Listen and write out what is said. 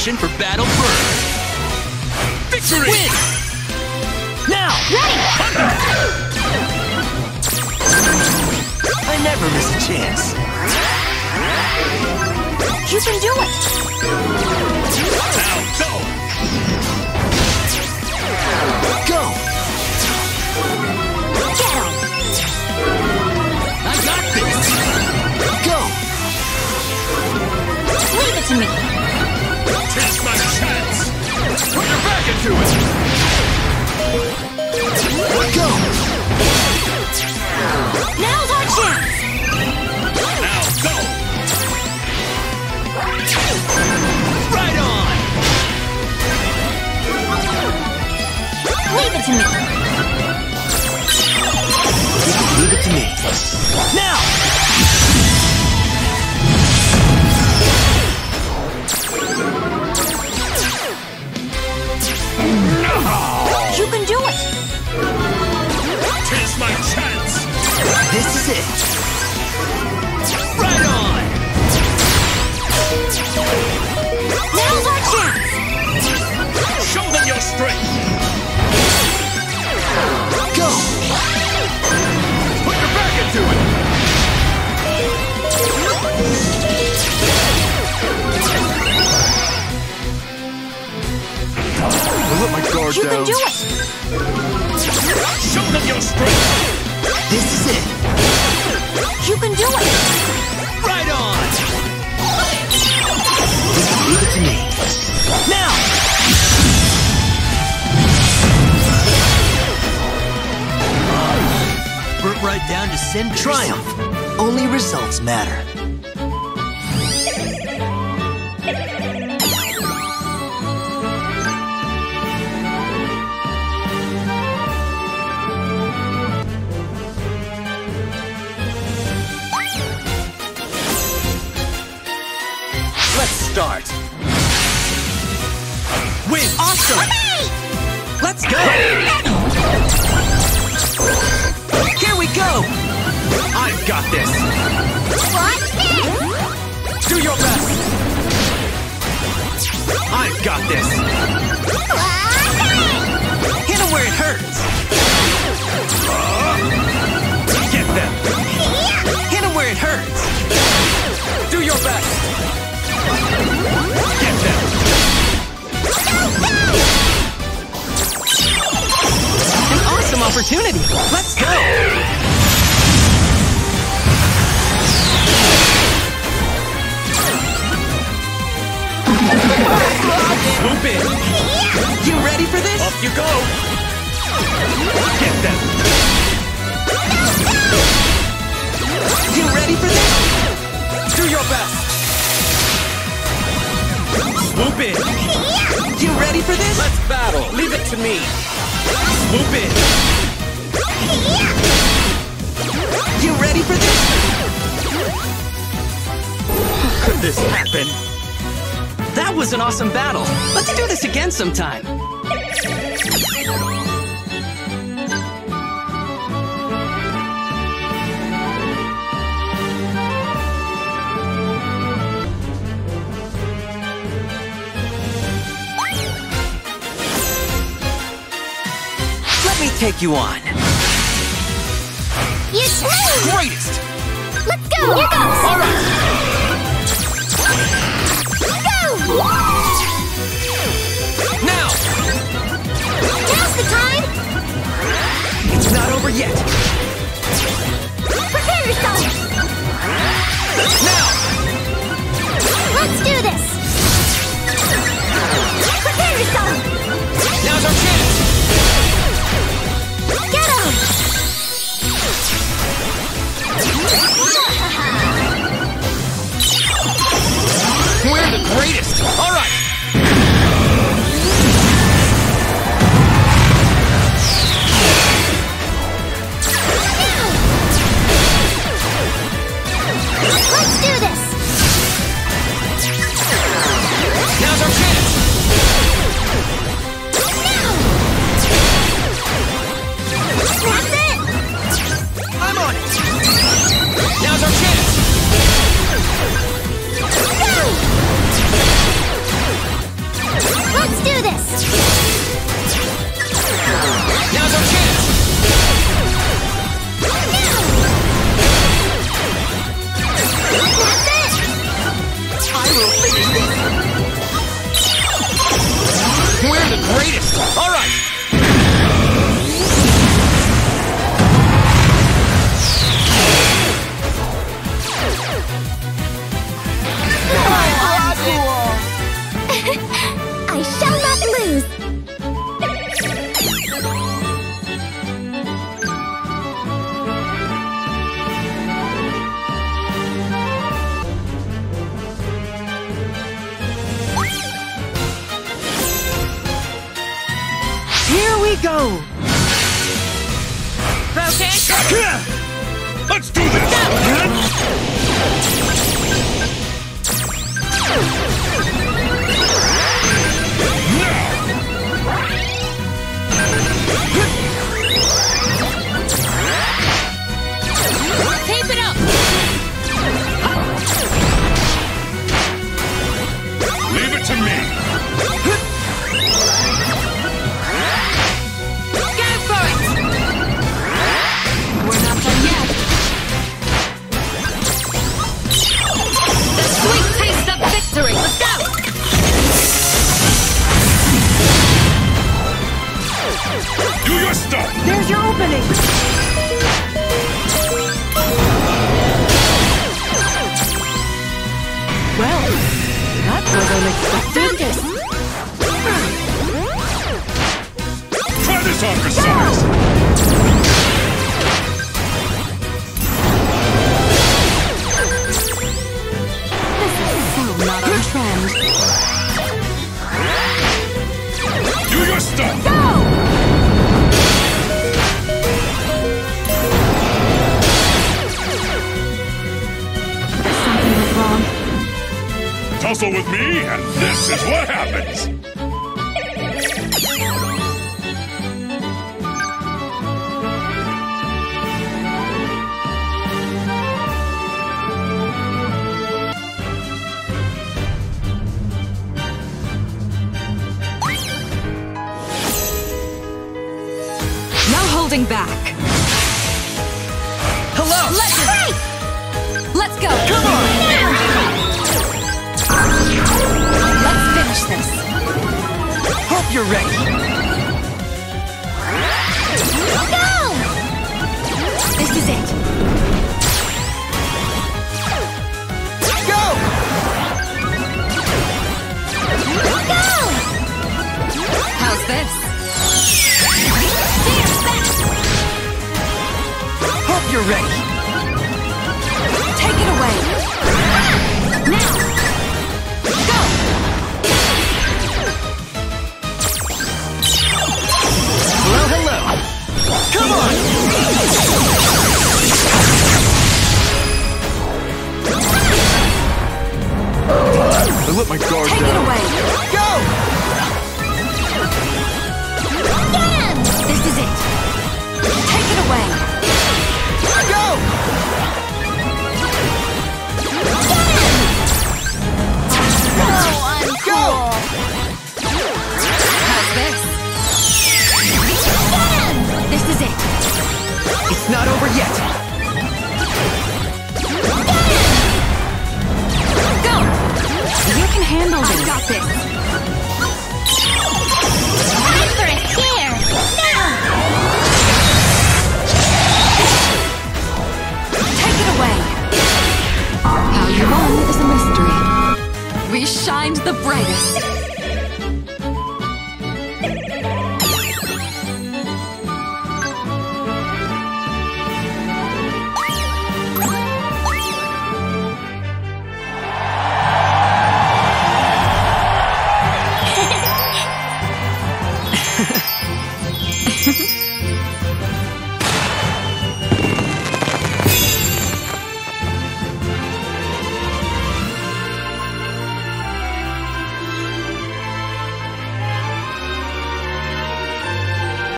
passion for Battle Bird. Victory! Win! Now! Ready! I never miss a chance. You can do it! Now go! Go! Get him! I got this! Go! Leave it to me! Into it! Go! Now's our chance! Now go! Right on! Leave it to me! Leave it to me. Now! Right on! Now's our chance! Show them your strength! Go! Put your back into it! I let my guard You can do it! Show them your strength! This is it. Can do it! Right on! Leave it to me. Now! Burnt right down to Sin Triumph. Only results matter. Start. Win! Awesome! Let's go! Here we go! I've got this! What's this? Do your best! I've got this! Opportunity! Let's go! Swoop in! You ready for this? Up you go! Get them! You ready for this? Do your best! Swoop in! You ready for this? Let's battle! Leave it to me! Swoop in! You ready for this? How could this happen? That was an awesome battle! Let's do this again sometime! Let me take you on! You swing! Greatest! Let's go! Here goes! Go! Focus! Let's do this! Tape that was unexpected. This on for size! So not on trend. Tussle with me, and this is what happens! No holding back. Hello! Let's you're ready! Away. Go! Go! How's this? This is it. It's not over yet! Go. You can handle this. Shined the brightest.